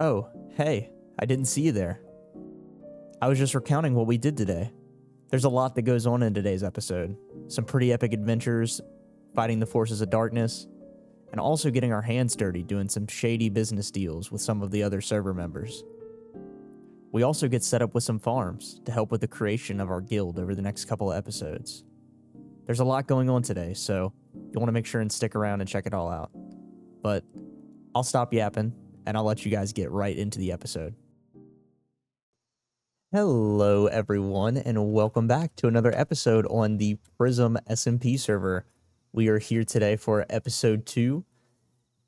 Oh, hey, I didn't see you there. I was just recounting what we did today. There's a lot that goes on in today's episode. Some pretty epic adventures, fighting the forces of darkness, and also getting our hands dirty doing some shady business deals with some of the other server members. We also get set up with some farms to help with the creation of our guild over the next couple of episodes. There's a lot going on today, so you want to make sure and stick around and check it all out. But I'll stop yapping and I'll let you guys get right into the episode. Hello, everyone, and welcome back to another episode on the Prism SMP server. We are here today for episode two,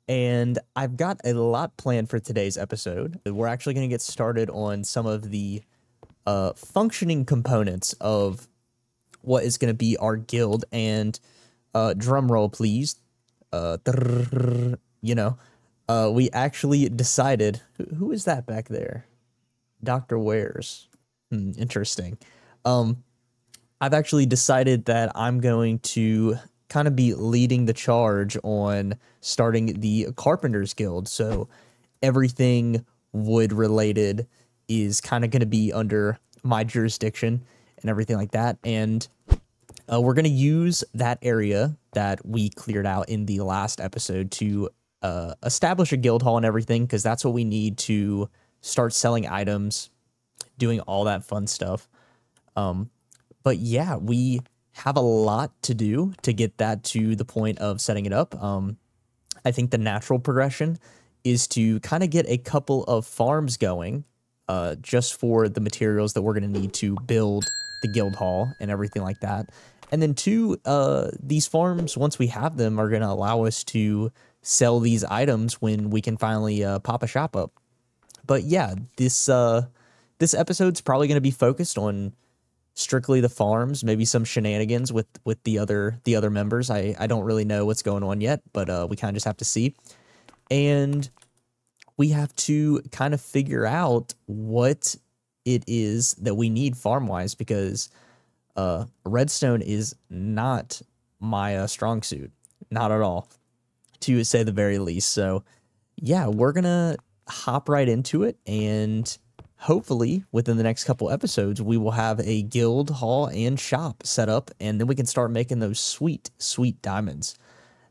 and I've got a lot planned for today's episode. We're actually going to get started on some of the uh, functioning components of what is going to be our guild. And uh, drum roll, please. Uh, you know, uh, we actually decided. Who, who is that back there? Dr. Wares. Hmm, interesting. Um, I've actually decided that I'm going to kind of be leading the charge on starting the Carpenters Guild. So everything wood related is kind of going to be under my jurisdiction and everything like that. And uh, we're going to use that area that we cleared out in the last episode to uh, establish a guild hall and everything, because that's what we need to start selling items, doing all that fun stuff. Um, but yeah, we have a lot to do to get that to the point of setting it up. Um, I think the natural progression is to kind of get a couple of farms going uh, just for the materials that we're going to need to build the guild hall and everything like that. And then two, uh, these farms, once we have them, are going to allow us to sell these items when we can finally uh, pop a shop up. But yeah, this uh, this episode's probably going to be focused on strictly the farms, maybe some shenanigans with with the other the other members. I I don't really know what's going on yet, but uh, we kind of just have to see. And we have to kind of figure out what it is that we need farm wise because uh, redstone is not my uh, strong suit, not at all, to say the very least. So, yeah, we're gonna hop right into it, and hopefully, within the next couple episodes, we will have a guild hall and shop set up, and then we can start making those sweet, sweet diamonds,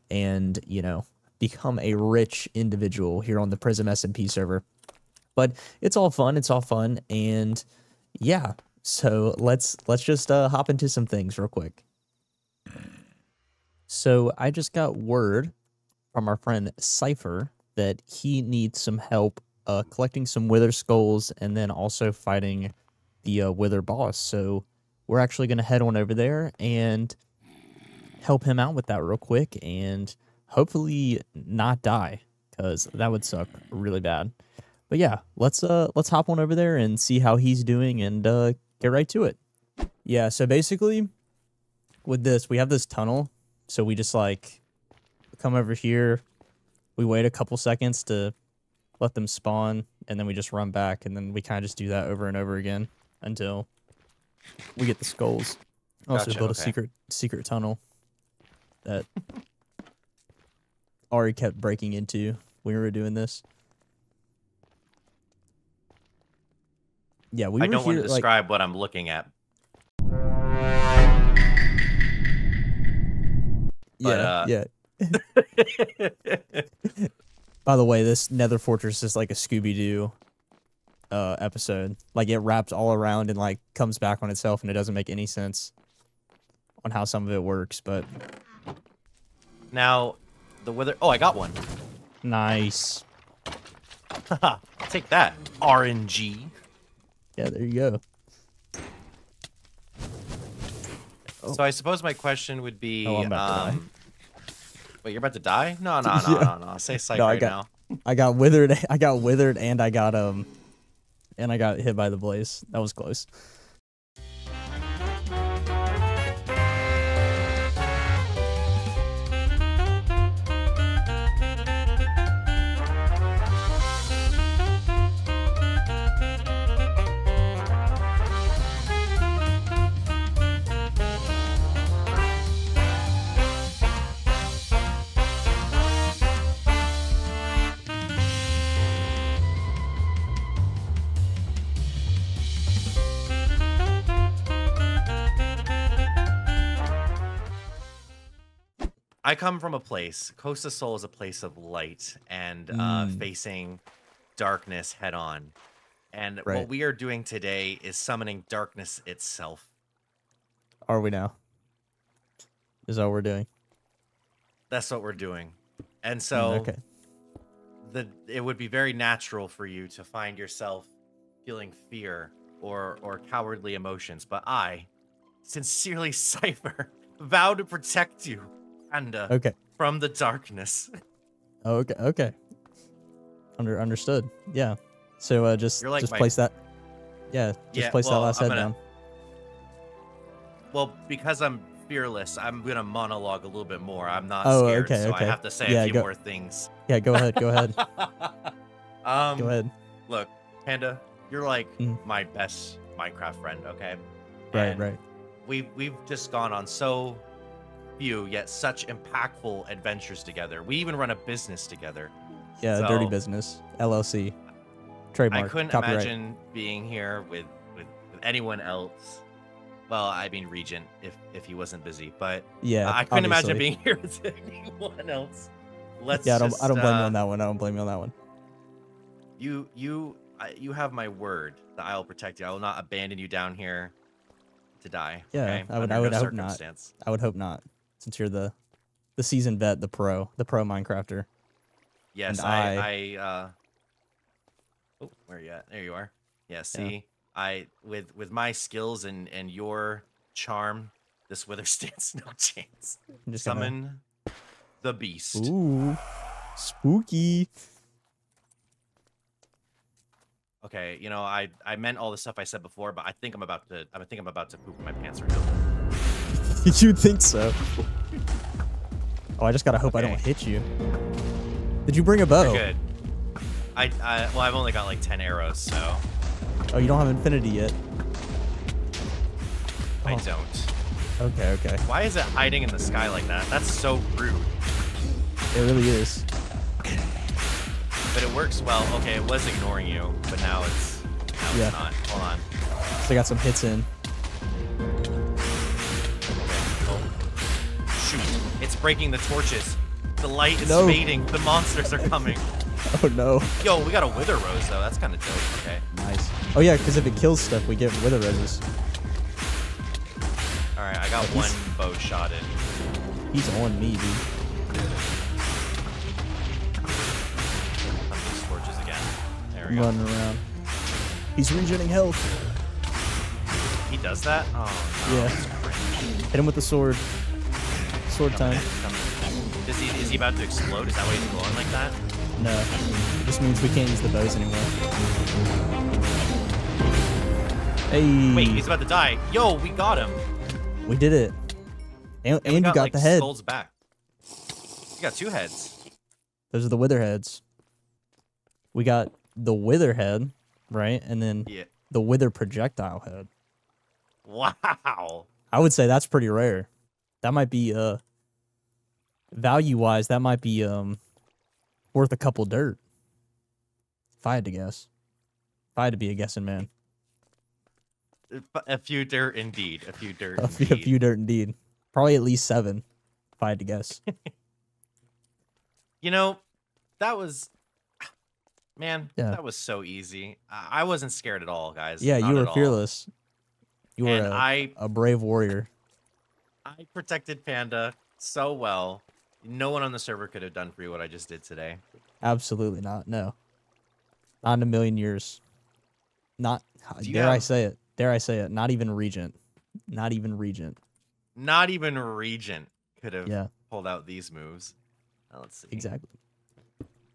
and you know, become a rich individual here on the Prism SMP server. But it's all fun. It's all fun, and yeah, so let's let's just uh, hop into some things real quick. So I just got word from our friend Cypher that he needs some help uh, collecting some Wither skulls and then also fighting the uh, Wither boss. So we're actually going to head on over there and help him out with that real quick and hopefully not die because that would suck really bad. But yeah, let's uh let's hop on over there and see how he's doing and uh, get right to it. Yeah, so basically with this, we have this tunnel. So we just like come over here. We wait a couple seconds to let them spawn, and then we just run back, and then we kind of just do that over and over again until we get the skulls. Also Gotcha, build a secret secret tunnel that Auri kept breaking into when we were doing this. Yeah, we I were don't want here to like describe what I'm looking at. yeah, uh, yeah. By the way, this Nether Fortress is like a Scooby Doo uh episode. Like it wraps all around and like comes back on itself and it doesn't make any sense on how some of it works, but now, the wither. Oh, I got one. nice. Take that, RNG. Yeah, there you go. So I suppose my question would be, Oh, I'm about to die. um, wait, you're about to die? No, no, no, Yeah. no, no. Say psych No, I right got- now. I got withered I got withered and I got um and I got hit by the blaze. That was close. I come from a place. Costa Soul is a place of light and uh, Mm. facing darkness head on. And Right. what we are doing today is summoning darkness itself. Are we now? Is that what we're doing? That's what we're doing. And so Mm, okay. the it would be very natural for you to find yourself feeling fear or or cowardly emotions. But I, sincerely Cypher, vow to protect you, Panda, Okay. from the darkness. Oh, okay. Okay. Under understood. Yeah. So uh, just like just my- place that. Yeah. Just Yeah, place well, that last I'm head gonna- down. Well, because I'm fearless, I'm gonna monologue a little bit more. I'm not Oh, scared, okay, so okay. I have to say Yeah, a few go- more things. Yeah. Go ahead. Go ahead. um, go ahead. Look, Panda, you're like Mhm. my best Minecraft friend. Okay. Right. And Right. We've we've just gone on so few yet such impactful adventures together. We even run a business together. Yeah. dirty business. LLC. Trademark. I couldn't copyright. imagine being here with, with with anyone else. Well, I mean Regent, if if he wasn't busy, but Yeah. I couldn't imagine being here with anyone else. Let's Yeah. I don't. just, I don't blame you uh, on that one. I don't blame you on that one. You you I- you have my word that I will protect you. I will not abandon you down here to die. Yeah, okay? I would- Under I would no hope not. I would hope not, since you're the the seasoned vet, the pro, the pro Minecrafter. Yes, And I, I uh Oh, where are you at? There you are. Yeah, see. I with with my skills and and your charm, this wither stands no chance. I'm gonna- Summon the beast. Ooh, spooky. Okay, you know, I I meant all the stuff I said before, but I think I'm about to I think I'm about to poop my pants right now. you think so? Oh, I just gotta hope I don't hit you. Did you bring a bow? You're good. I, I well, I've only got like ten arrows, so Oh, you don't have infinity yet. I Oh. don't. Okay, okay. Why is it hiding in the sky like that? That's so rude. It really is. But it works well. Okay, it was ignoring you, but now it's now Yeah. it's not. Hold on. So I got some hits in. It's breaking the torches. The light is No. fading. The monsters are coming. Oh no. Yo, we got a wither rose though. That's kind of dope. Okay. Nice. Oh yeah, because if it kills stuff, we get wither roses. All right, I got He's- one bow shot in. He's on me, dude. Some of these torches again. There we go. Running around. He's regenerating health. He does that? Oh no. Yeah. Hit him with the sword. Sword Coming time. coming. Is he is he about to explode? Is that why he's glowing like that? No. This means we can't use the bows anymore. Hey. Wait, he's about to die. Yo, we got him. we did it. And, And, we and you got like, the head. Skulls back. You got two heads. Those are the wither heads. We got the wither head, right? And then Yeah. the wither projectile head. Wow. I would say that's pretty rare. That might be uh value wise, that might be um worth a couple dirt. If I had to guess. If I had to be a guessing man. A few dirt indeed. A few dirt. A few, a few dirt indeed. Probably at least seven, if I had to guess. You know, that was. Man, Yeah. that was so easy. I wasn't scared at all, guys. yeah, Not you were all. fearless. You were And a, I a brave warrior. I protected Panda so well. No one on the server could have done for you what I just did today. Absolutely not. No. Not in a million years. Not dare I say it. Dare I say it. Not even Regent. Not even Regent. Not even Regent could have Yeah, pulled out these moves. Now, let's see. exactly.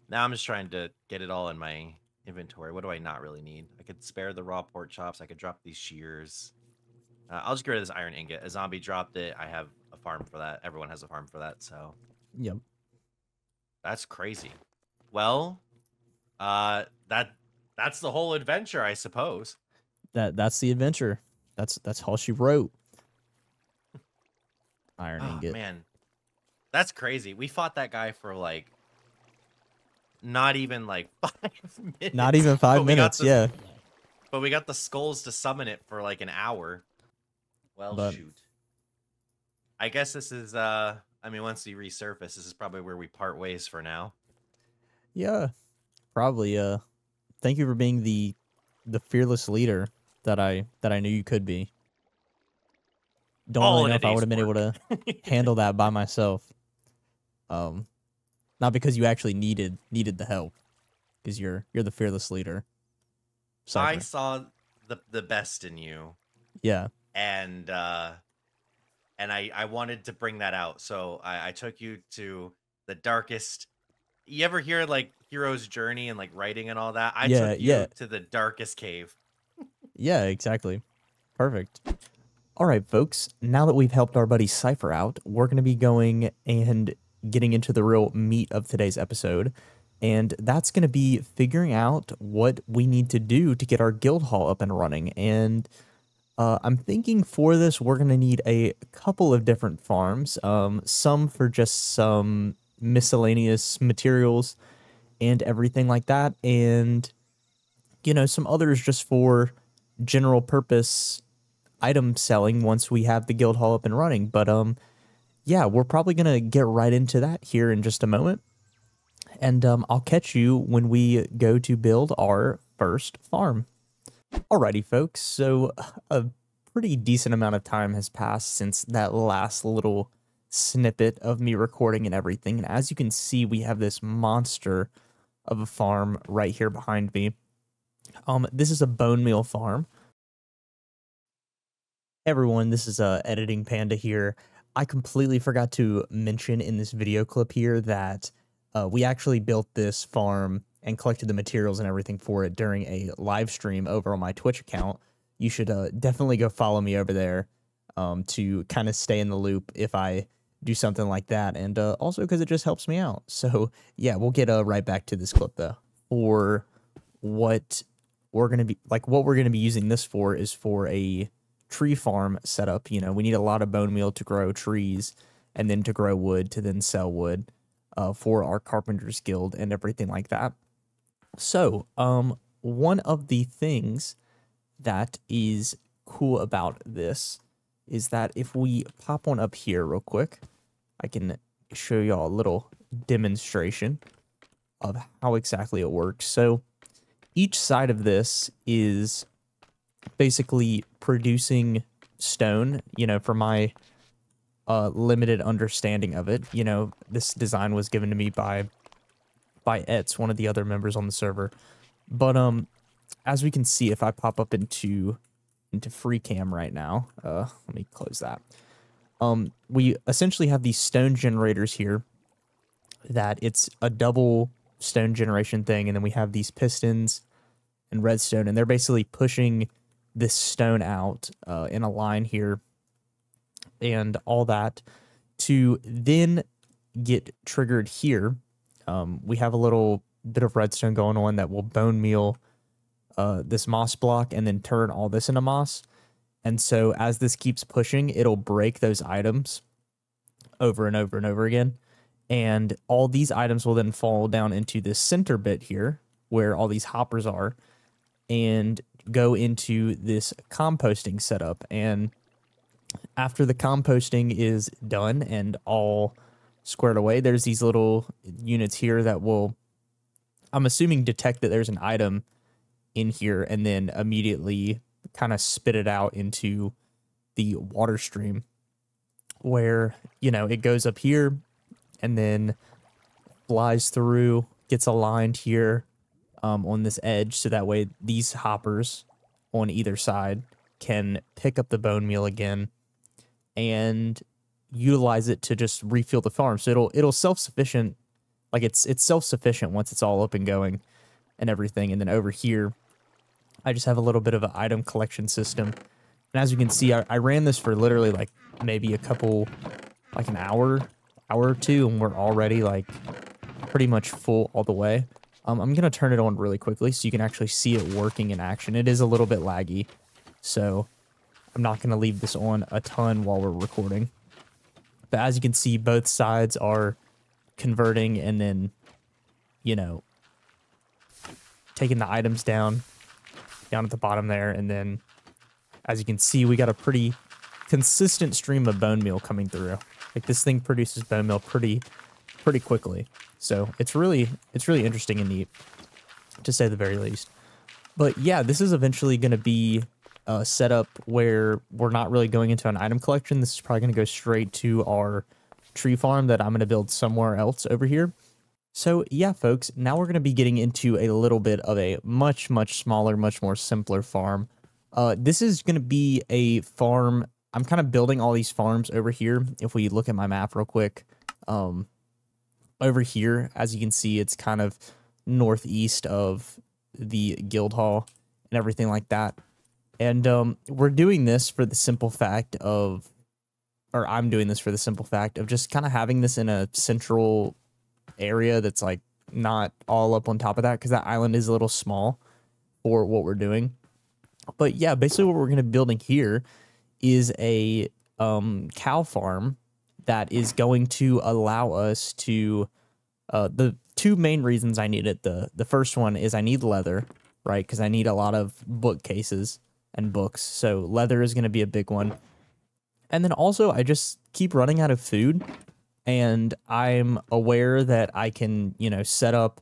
Now I'm just trying to get it all in my inventory. What do I not really need? I could spare the raw pork chops. I could drop these shears. Uh, I'll just get rid of this iron ingot. A zombie dropped it. I have a farm for that. Everyone has a farm for that. So Yep. that's crazy. Well, uh, that that's the whole adventure, I suppose. That that's the adventure. That's that's all she wrote. Iron Oh, ingot. man, that's crazy. We fought that guy for like not even like five minutes. Not even five but we got minutes. the- Yeah. But we got the skulls to summon it for like an hour. Well, But- shoot. I guess this is uh I mean, once we resurface, this is probably where we part ways for now. Yeah, probably. Uh, thank you for being the the fearless leader that I that I knew you could be. Don't All really know if I would have been able to handle that by myself. Um, not because you actually needed needed the help, because you're you're the fearless leader. I saw the the best in you, yeah, and uh, and I I wanted to bring that out, so I, I took you to the darkest. You ever hear like hero's journey and like writing and all that? I Yeah, took you yeah. to the darkest cave. yeah, exactly. Perfect. All right, folks. Now that we've helped our buddy Cypher out, we're going to be going and getting into the real meat of today's episode. And that's going to be figuring out what we need to do to get our guild hall up and running. And uh, I'm thinking for this, we're going to need a couple of different farms, um, some for just some miscellaneous materials and everything like that. And, you know, some others just for general purpose item selling once we have the guild hall up and running. But um yeah, we're probably going to get right into that here in just a moment. And um I'll catch you when we go to build our first farm. Alrighty folks, so a pretty decent amount of time has passed since that last little snippet of me recording and everything. And as you can see, we have this monster of a farm right here behind me. Um, this is a bone meal farm. Everyone, this is uh, Editing Panda here. I completely forgot to mention in this video clip here that uh, we actually built this farm and collected the materials and everything for it during a live stream over on my Twitch account. You should uh, definitely go follow me over there um, to kind of stay in the loop if I do something like that, and uh, also because it just helps me out. So yeah, we'll get uh, right back to this clip though. For what we're gonna be like, what we're gonna be using this for is for a tree farm setup. You know, we need a lot of bone meal to grow trees, and then to grow wood to then sell wood uh, for our carpenters guild and everything like that. So, um, one of the things that is cool about this is that if we pop one up here real quick, I can show y'all a little demonstration of how exactly it works. So each side of this is basically producing stone, you know, for my uh, limited understanding of it. You know, this design was given to me by by Etz, one of the other members on the server. But um as we can see, if I pop up into into free cam right now, uh let me close that. Um we essentially have these stone generators here that it's a double stone generation thing, and then we have these pistons and redstone, and they're basically pushing this stone out uh, in a line here and all that to then get triggered here. Um, we have a little bit of redstone going on that will bone meal uh, this moss block and then turn all this into moss. And so as this keeps pushing, it'll break those items over and over and over again. And all these items will then fall down into this center bit here where all these hoppers are and go into this composting setup. And after the composting is done and all squared away, there's these little units here that will, I'm assuming, detect that there's an item in here and then immediately kind of spit it out into the water stream where, you know, it goes up here and then flies through, gets aligned here um, on this edge so that way these hoppers on either side can pick up the bone meal again. And utilize it to just refuel the farm. So it'll it'll self sufficient, like it's it's self sufficient once it's all up and going and everything. And then over here, I just have a little bit of an item collection system. And as you can see, I, I ran this for literally like maybe a couple, like an hour, hour or two, and we're already like pretty much full all the way. Um, I'm gonna turn it on really quickly so you can actually see it working in action. It is a little bit laggy, so I'm not gonna leave this on a ton while we're recording. But as you can see, both sides are converting and then, you know, taking the items down, down at the bottom there. And then, as you can see, we got a pretty consistent stream of bone meal coming through. Like this thing produces bone meal pretty pretty quickly. So it's really it's really interesting and neat to say the very least. But yeah, this is eventually going to be a setup where we're not really going into an item collection. This is probably going to go straight to our tree farm that I'm going to build somewhere else over here. So yeah, folks, now we're going to be getting into a little bit of a much, much smaller, much more simpler farm. Uh, this is going to be a farm. I'm kind of building all these farms over here. If we look at my map real quick, um, over here, as you can see, it's kind of northeast of the guild hall and everything like that. And um, we're doing this for the simple fact of, or I'm doing this for the simple fact of just kind of having this in a central area that's like not all up on top of that because that island is a little small for what we're doing. But yeah, basically what we're going to be building here is a um, cow farm that is going to allow us to uh, the two main reasons I need it. The the first one is I need leather, right? Because I need a lot of bookcases and books. So leather is going to be a big one. And then also I just keep running out of food and I'm aware that I can, you know, set up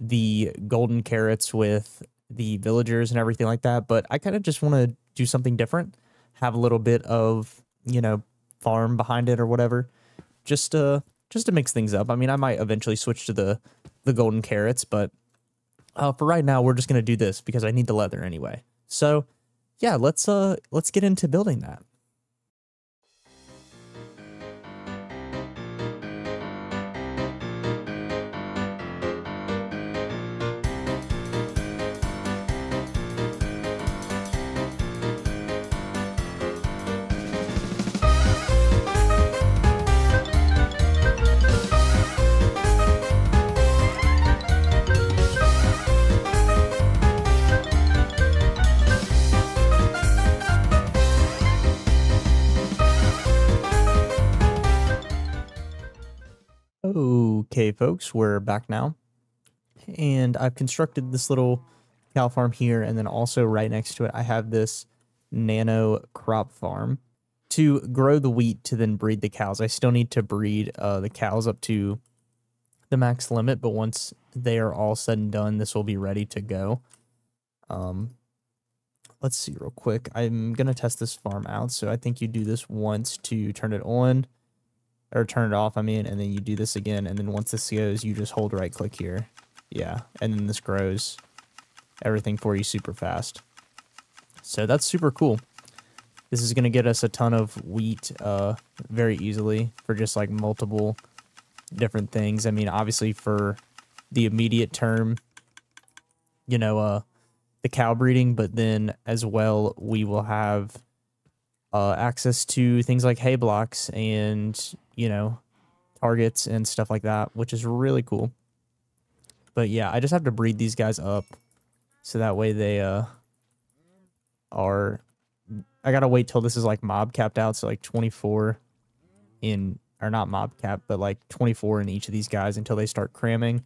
the golden carrots with the villagers and everything like that, but I kind of just want to do something different, have a little bit of, you know, farm behind it or whatever. Just uh just to mix things up. I mean, I might eventually switch to the the golden carrots, but uh, for right now, we're just gonna do this because I need the leather anyway. So, yeah, let's uh let's get into building that. Okay, folks, we're back now. And I've constructed this little cow farm here, and then also right next to it, I have this nano crop farm to grow the wheat to then breed the cows. I still need to breed uh, the cows up to the max limit, but once they are all said and done, this will be ready to go. Um, let's see real quick. I'm going to test this farm out. So I think you do this once to turn it on or turn it off, I mean, and then you do this again, and then once this goes, you just hold right click here. Yeah, and then this grows everything for you super fast. So that's super cool. This is going to get us a ton of wheat uh, very easily for just like multiple different things. I mean, obviously for the immediate term, you know, uh, the cow breeding, but then as well, we will have uh, access to things like hay blocks and you know targets and stuff like that, which is really cool. But yeah, I just have to breed these guys up so that way they uh are. I gotta wait till this is like mob capped out, so like 24 in or not mob cap, but like 24 in each of these guys until they start cramming,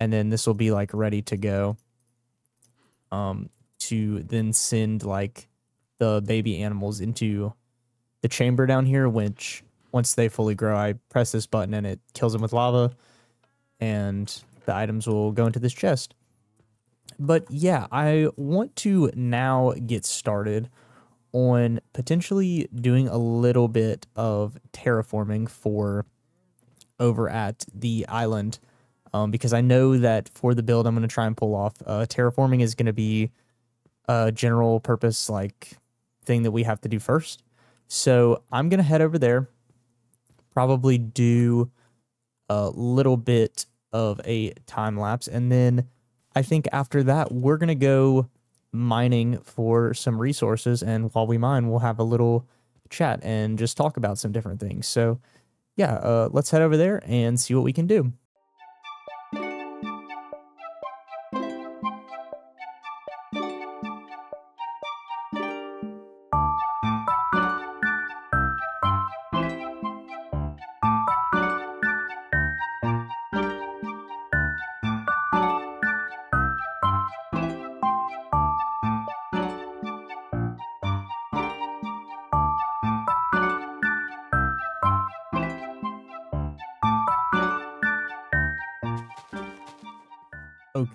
and then this will be like ready to go. Um, to then send like the baby animals into the chamber down here, which once they fully grow, I press this button and it kills them with lava, and the items will go into this chest. But yeah, I want to now get started on potentially doing a little bit of terraforming for over at the island. Um, because I know that for the build I'm going to try and pull off, uh, terraforming is going to be a general purpose like thing that we have to do first. So I'm going to head over there, probably do a little bit of a time lapse. And then I think after that, we're going to go mining for some resources. And while we mine, we'll have a little chat and just talk about some different things. So, yeah, uh, let's head over there and see what we can do.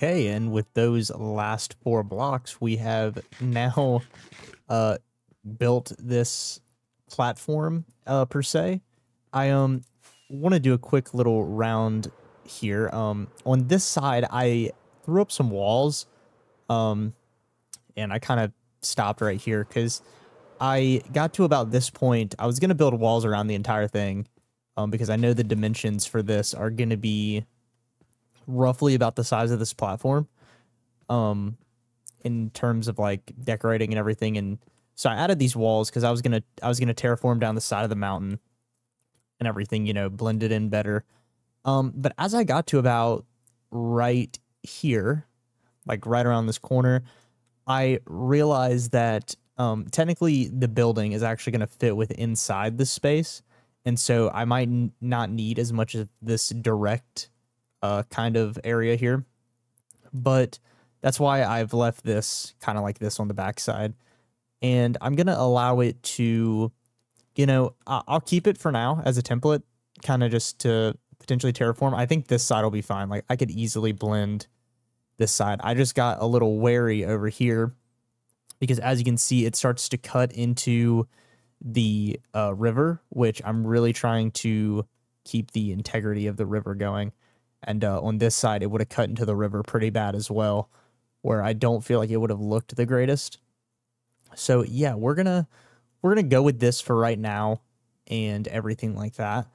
Okay, and with those last four blocks, we have now uh, built this platform uh, per se. I um want to do a quick little round here. Um, on this side, I threw up some walls, um, and I kind of stopped right here because I got to about this point. I was gonna build walls around the entire thing, um, because I know the dimensions for this are gonna be roughly about the size of this platform, um, in terms of like decorating and everything. And so I added these walls because I was gonna I was gonna terraform down the side of the mountain and everything, you know, blend it in better. Um, but as I got to about right here, like right around this corner, I realized that um, technically the building is actually going to fit with inside the space. And so I might not need as much of this direct uh, kind of area here. But that's why I've left this kind of like this on the backside. And I'm going to allow it to, you know, I'll keep it for now as a template, kind of just to potentially terraform. I think this side will be fine. Like I could easily blend this side. I just got a little wary over here because as you can see, it starts to cut into the uh, river, which I'm really trying to keep the integrity of the river going. And uh, on this side, it would have cut into the river pretty bad as well, where I don't feel like it would have looked the greatest. So yeah, we're gonna we're gonna go with this for right now and everything like that.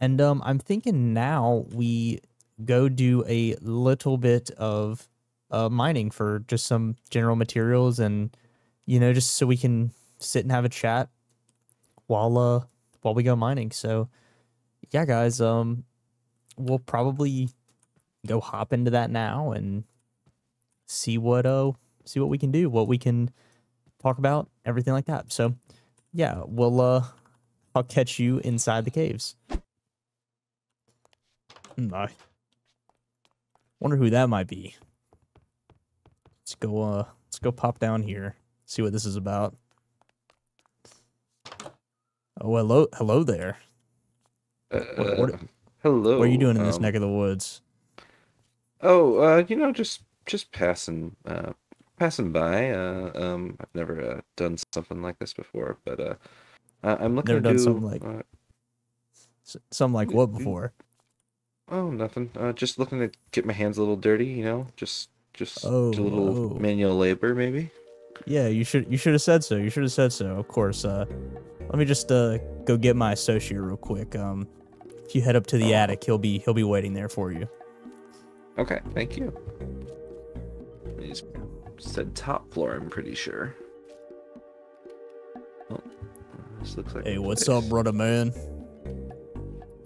And um, I'm thinking now we go do a little bit of uh, mining for just some general materials and you know just so we can sit and have a chat while uh while we go mining. So yeah, guys, um, we'll probably go hop into that now and see what uh see what we can do, what we can talk about, everything like that. So yeah, we'll uh I'll catch you inside the caves. Hmm, I wonder who that might be. Let's go uh let's go pop down here. See what this is about. Oh hello hello there. Uh, What- what- hello. What are you doing in this um, neck of the woods? Oh, uh, you know, just just passing, uh, passing by. Uh, um, I've never uh, done something like this before, but uh, I- I'm looking Never to done do. something like- uh, S- Something like what before? oh, nothing. Uh, just looking to get my hands a little dirty. You know, just just Oh, do a little oh. manual labor, maybe. Yeah, you should you should have said so. You should have said so. Of course. Uh, let me just uh go get my associate real quick. Um, if you head up to the Oh. attic, he'll be he'll be waiting there for you. Okay, thank you. He's said top floor. I'm pretty sure. Oh, this looks like. Hey, what's place. up, brother man?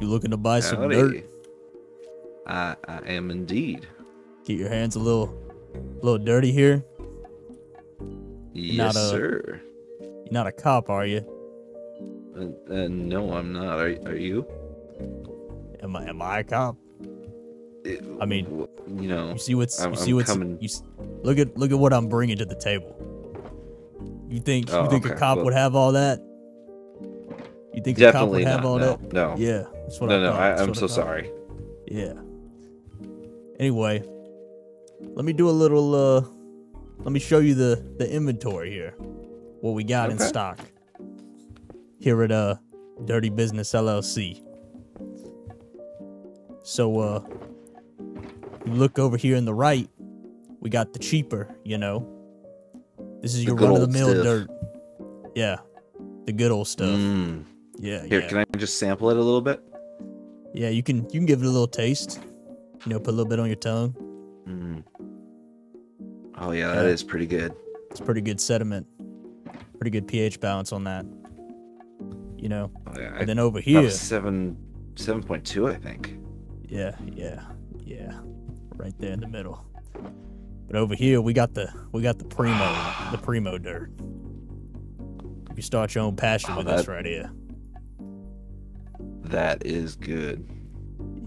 You looking to buy some dirt? I I am indeed. Get your hands a little a little dirty here. Yes, not a- sir. You're not a cop, are you? Uh, uh, no, I'm not. Are are you? Am I am I a cop? I mean, you know, You see what's I'm- you see I'm what's coming. you look at look at what I'm bringing to the table. You think you Oh, think a cop well- would have all that? You think a cop definitely would have not. all No, that? no, Yeah, that's what no, I no. thought. I, what so sorry. Yeah. Anyway, let me do a little uh let me show you the the inventory here. What we got in stock. Here at uh Dirty Business LLC. So uh you look over here in the right, we got the cheaper, you know. This is The your run of the mill dirt. Yeah. The good old stuff. Mm. Yeah, Here, yeah. can I just sample it a little bit? yeah, you can you can give it a little taste. You know, put a little bit on your tongue. Mm. Oh yeah, that Yeah. is pretty good. It's pretty good sediment. Pretty good pH balance on that. You know. Oh, yeah, And then over here, seven, seven point two, I think. Yeah, yeah, yeah. Right there in the middle. But over here we got the we got the primo the primo dirt. You start your own passion Oh, with this right here. That is good.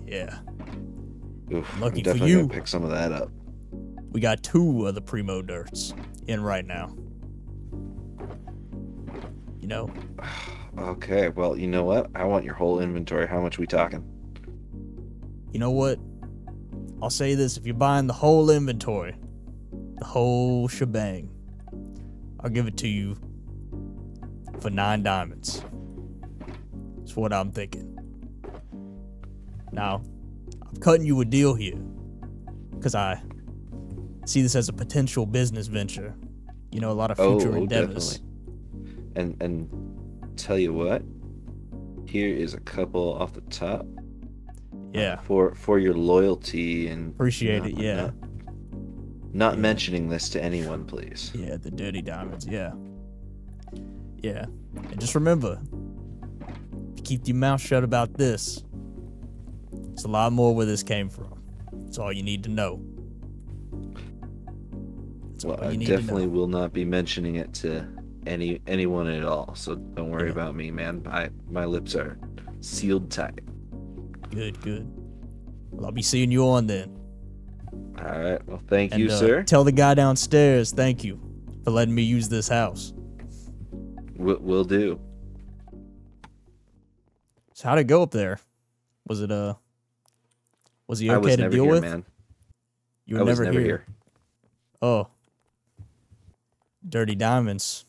Yeah. Oof, Lucky I'm for you. gonna pick some of that up. We got two of the primo dirts in right now. You know, Okay, well, you know what? I want your whole inventory. How much we talking? You know what? I'll say this if you're buying the whole inventory, the whole shebang, I'll give it to you for nine diamonds. That's what I'm thinking. Now, I'm cutting you a deal here because I see this as a potential business venture. You know, a lot of Oh, future oh, endeavors. definitely. And and tell you what, here is a couple off the top Yeah, um, for for your loyalty and appreciate it. Yeah. Not, not Yeah. mentioning this to anyone, please. Yeah, the dirty diamonds. Yeah. Yeah. And just remember, keep your mouth shut about this. It's a lot more where this came from. That's all you need to know. Well, I you need to definitely will not be mentioning it to any anyone at all. So don't worry Yeah. about me, man. I my lips are sealed tight. Good, good. Well, I'll be seeing you on then. All right. Well, thank And, you, uh, sir. Tell the guy downstairs thank you for letting me use this house. Will will do. So how'd it go up there? Was it uh was he I okay was to never deal here, with? man. You were I never, never here. here. Oh. Dirty diamonds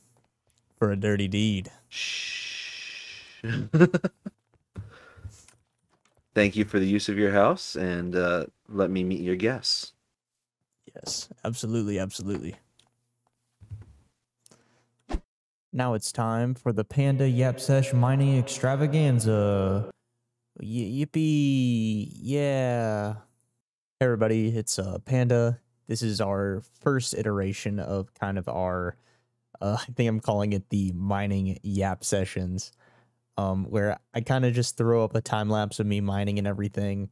for a dirty deed. Shh. Thank you for the use of your house, and uh, let me meet your guests. Yes, absolutely, absolutely. Now it's time for the Panda Yap Sesh Mining Extravaganza. Y- yippee! Yeah. Hey everybody, it's uh, Panda. This is our first iteration of kind of our, uh, I think I'm calling it the mining Yap sessions, um, where I kind of just throw up a time lapse of me mining and everything.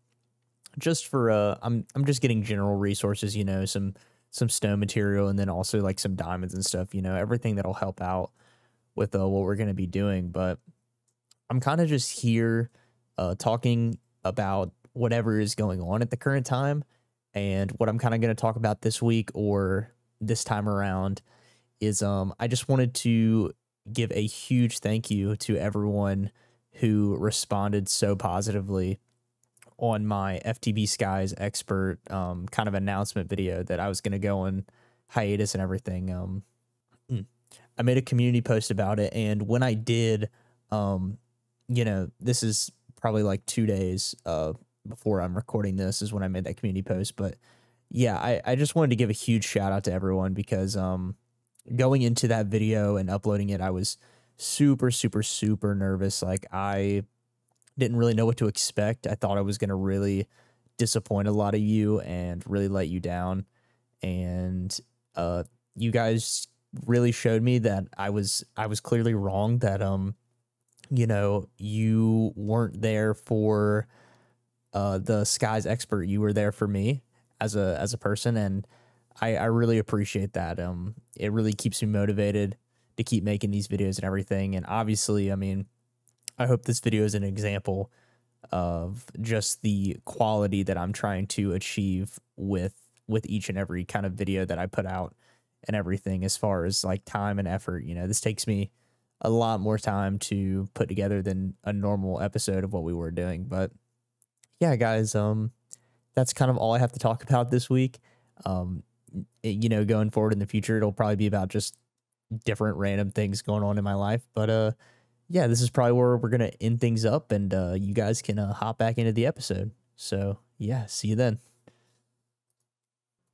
Just for uh I'm I'm just getting general resources, you know, some some stone material and then also like some diamonds and stuff, you know, everything that'll help out with uh, what we're going to be doing, but I'm kind of just here uh talking about whatever is going on at the current time and what I'm kind of going to talk about this week or this time around is um I just wanted to give a huge thank you to everyone who responded so positively on my FTB Skies expert um, kind of announcement video that I was going to go on hiatus and everything. Um, mm, I made a community post about it, and when I did, um, you know, this is probably like two days uh, before I'm recording this is when I made that community post. But yeah, I, I just wanted to give a huge shout out to everyone because um, going into that video and uploading it, I was super, super, super nervous. Like I didn't really know what to expect. I thought I was going to really disappoint a lot of you and really let you down. And uh, you guys really showed me that I was I was clearly wrong. That um, you know, you weren't there for uh, the skies expert. You were there for me as a as a person, and I I really appreciate that. Um, it really keeps me motivated to keep making these videos and everything. And obviously, I mean. I hope this video is an example of just the quality that I'm trying to achieve with with each and every kind of video that I put out and everything as far as like time and effort. You know, this takes me a lot more time to put together than a normal episode of what we were doing. But yeah, guys, um that's kind of all I have to talk about this week. Um you know, going forward in the future, it'll probably be about just different random things going on in my life. But uh yeah, this is probably where we're gonna end things up, and uh, you guys can uh, hop back into the episode. So yeah, see you then.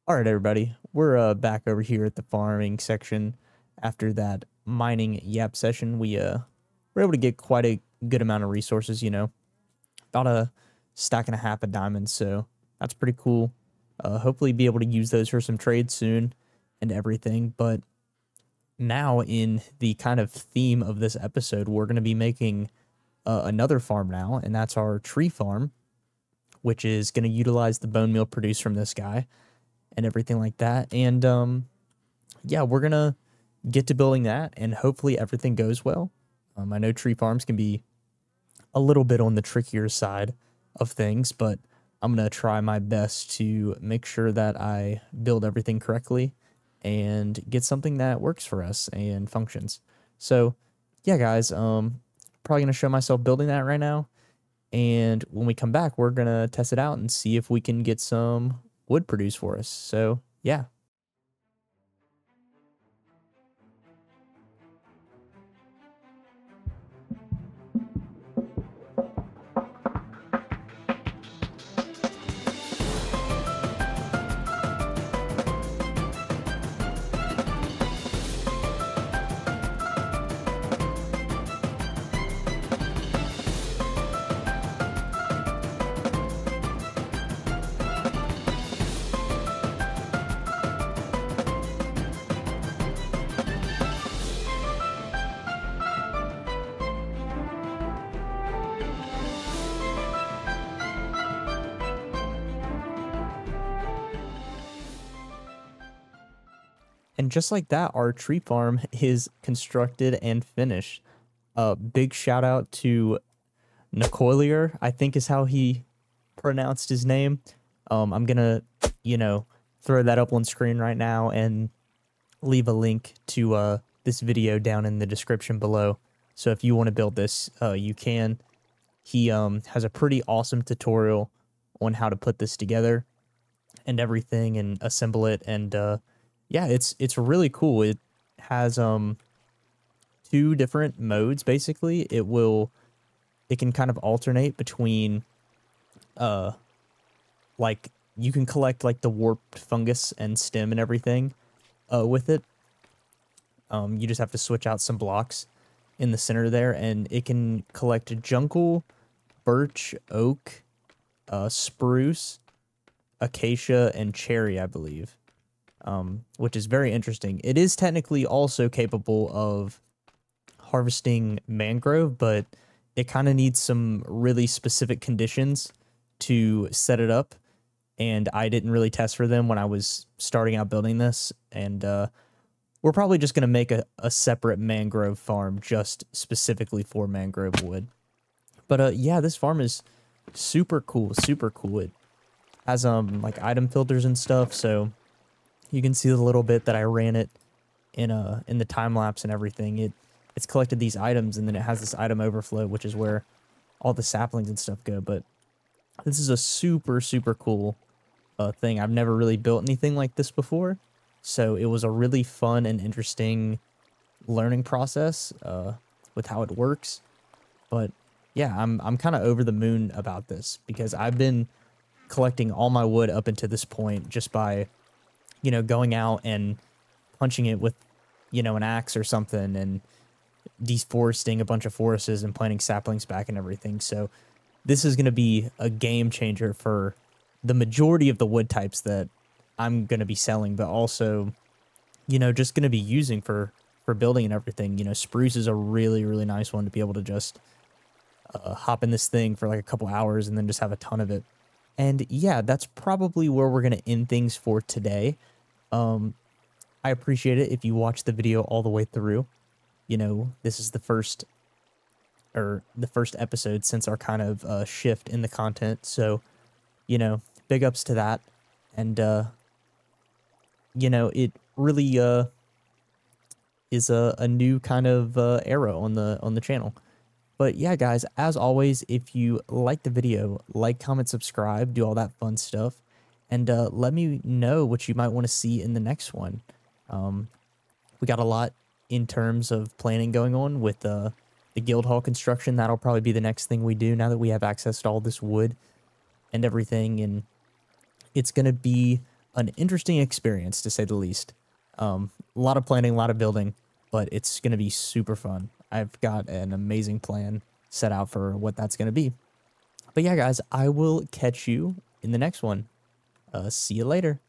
All right, everybody, we're uh, back over here at the farming section after that mining yap session. We uh were able to get quite a good amount of resources. You know, about a stack and a half of diamonds, so that's pretty cool. Uh, hopefully, be able to use those for some trades soon and everything. But now in the kind of theme of this episode, we're going to be making uh, another farm now, and that's our tree farm, which is going to utilize the bone meal produced from this guy and everything like that. And um, yeah, we're going to get to building that, and hopefully everything goes well. Um, I know tree farms can be a little bit on the trickier side of things, but I'm going to try my best to make sure that I build everything correctly and get something that works for us and functions. So, yeah, guys, um, probably gonna show myself building that right now, And when we come back, we're going to test it out and see if we can get some wood produced for us. So, yeah. Just like that, our tree farm is constructed and finished. A uh, big shout out to ncolyer, I think is how he pronounced his name. Um, I'm gonna, you know, throw that up on screen right now and leave a link to uh, this video down in the description below. So if you want to build this, uh, you can. He um, has a pretty awesome tutorial on how to put this together and everything and assemble it and uh, yeah, it's it's really cool. It has um two different modes basically. It will it can kind of alternate between uh like you can collect like the warped fungus and stem and everything uh with it. Um you just have to switch out some blocks in the center there and it can collect jungle, birch, oak, uh spruce, acacia and cherry, I believe um, which is very interesting. It is technically also capable of harvesting mangrove, but it kind of needs some really specific conditions to set it up. And I didn't really test for them when I was starting out building this. And uh, we're probably just going to make a, a separate mangrove farm just specifically for mangrove wood. But uh, yeah, this farm is super cool, super cool. It has um like item filters and stuff, so you can see the little bit that I ran it in a in the time lapse and everything. It it's collected these items and then it has this item overflow, which is where all the saplings and stuff go. But this is a super super cool uh, thing. I've never really built anything like this before, so it was a really fun and interesting learning process uh, with how it works. But yeah, I'm I'm kind of over the moon about this because I've been collecting all my wood up until this point just by you know, going out and punching it with, you know, an axe or something and deforesting a bunch of forests and planting saplings back and everything. So this is going to be a game changer for the majority of the wood types that I'm going to be selling, but also, you know, just going to be using for for building and everything. You know, spruce is a really really nice one to be able to just uh, hop in this thing for like a couple hours and then just have a ton of it. And yeah, that's probably where we're going to end things for today. Um, I appreciate it if you watch the video all the way through. You know, this is the first or the first episode since our kind of uh, shift in the content. So, you know, big ups to that. And, uh, you know, it really uh, is a, a new kind of uh, era on the on the channel. But yeah, guys, as always, if you like the video, like, comment, subscribe, do all that fun stuff and uh, let me know what you might want to see in the next one. Um, we got a lot in terms of planning going on with uh, the guild hall construction. That'll probably be the next thing we do now that we have access to all this wood and everything. And it's going to be an interesting experience to say the least. Um, a lot of planning, a lot of building, but it's going to be super fun. I've got an amazing plan set out for what that's going to be. But yeah, guys, I will catch you in the next one. Uh, see you later.